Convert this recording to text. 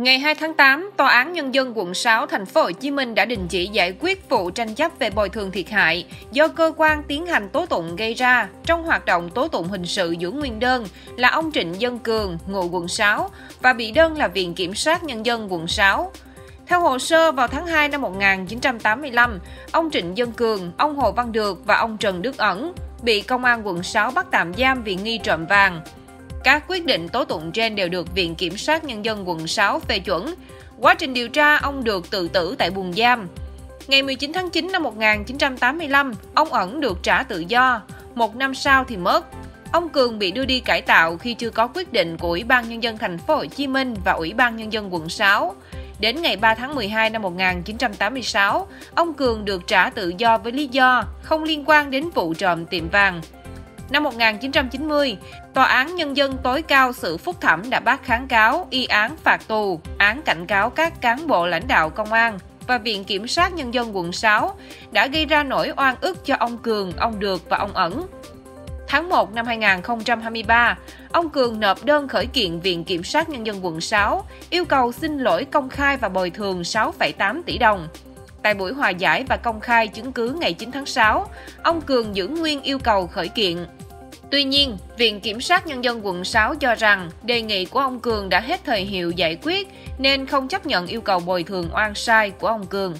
Ngày 2 tháng 8, Tòa án Nhân dân quận 6 thành phố Hồ Chí Minh đã đình chỉ giải quyết vụ tranh chấp về bồi thường thiệt hại do cơ quan tiến hành tố tụng gây ra trong hoạt động tố tụng hình sự giữa nguyên đơn là ông Trịnh Dân Cường, ngụ quận 6 và bị đơn là Viện Kiểm sát Nhân dân quận 6. Theo hồ sơ, vào tháng 2 năm 1985, ông Trịnh Dân Cường, ông Hồ Văn Được và ông Trần Đức Ẩn bị công an quận 6 bắt tạm giam vì nghi trộm vàng. Các quyết định tố tụng trên đều được Viện Kiểm sát Nhân dân quận 6 phê chuẩn. Quá trình điều tra, ông được tự tử tại buồng giam. Ngày 19 tháng 9 năm 1985, ông ẩn được trả tự do. Một năm sau thì mất. Ông Cường bị đưa đi cải tạo khi chưa có quyết định của Ủy ban Nhân dân thành phố Hồ Chí Minh và Ủy ban Nhân dân quận 6. Đến ngày 3 tháng 12 năm 1986, ông Cường được trả tự do với lý do không liên quan đến vụ trộm tiệm vàng. Năm 1990, Tòa án Nhân dân tối cao xử phúc thẩm đã bác kháng cáo, y án phạt tù, án cảnh cáo các cán bộ lãnh đạo công an và Viện Kiểm sát Nhân dân quận 6 đã gây ra nỗi oan ức cho ông Cường, ông Được và ông Ẩn. Tháng 1 năm 2023, ông Cường nộp đơn khởi kiện Viện Kiểm sát Nhân dân quận 6, yêu cầu xin lỗi công khai và bồi thường 6,8 tỷ đồng. Tại buổi hòa giải và công khai chứng cứ ngày 9 tháng 6, ông Cường giữ nguyên yêu cầu khởi kiện. Tuy nhiên, Viện Kiểm sát Nhân dân quận 6 cho rằng đề nghị của ông Cường đã hết thời hiệu giải quyết nên không chấp nhận yêu cầu bồi thường oan sai của ông Cường.